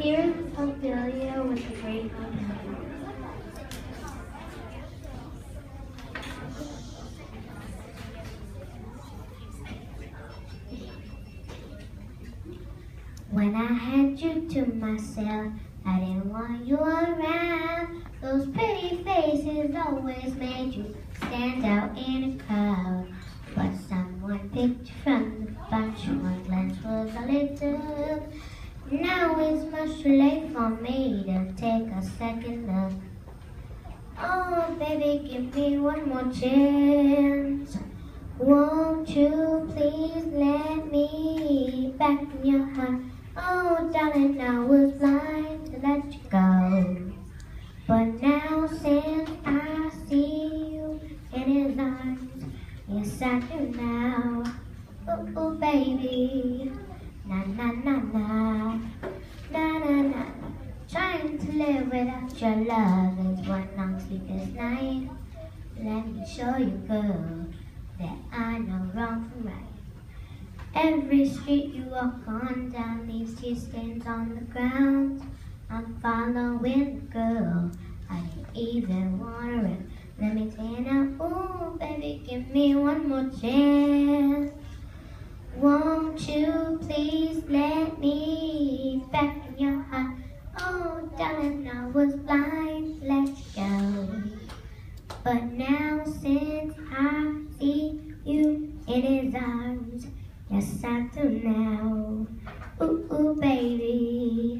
Here's Ophelia with the great When I had you to myself, I didn't want you around. Those pretty faces always made you stand out in a crowd. But someone picked you from the bunch, It's much too late for me to take a second look. Oh, baby, give me one more chance. Won't you please let me back in your heart? Oh, darling, I was blind to let you go. But now since I see you in his arms, yes I do now. Oh, oh baby, na na na, na na na. Trying to live without your love is one long sleepless night. Let me show you, girl, that I know wrong from right. Every street you walk on down leaves tear stains on the ground. I'm following the girl. I didn't even wanna run. Let me you now, ooh, baby, give me one more chance. Won't you Darling, I was blind, let go. But now since I see you in his arms, yes I do now. Ooh, ooh, baby.